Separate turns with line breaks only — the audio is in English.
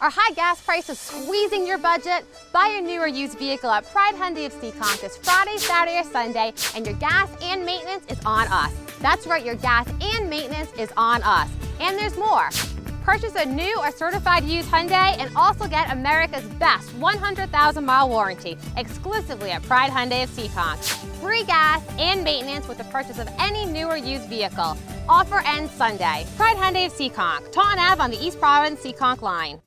Are high gas prices squeezing your budget? Buy your new or used vehicle at Pride Hyundai of Seekonk this Friday, Saturday, or Sunday, and your gas and maintenance is on us. That's right, your gas and maintenance is on us. And there's more. Purchase a new or certified used Hyundai and also get America's best 100,000 mile warranty exclusively at Pride Hyundai of Seekonk. Free gas and maintenance with the purchase of any new or used vehicle. Offer ends Sunday. Pride Hyundai of Seekonk, Taunton Ave on the East Providence Seekonk line.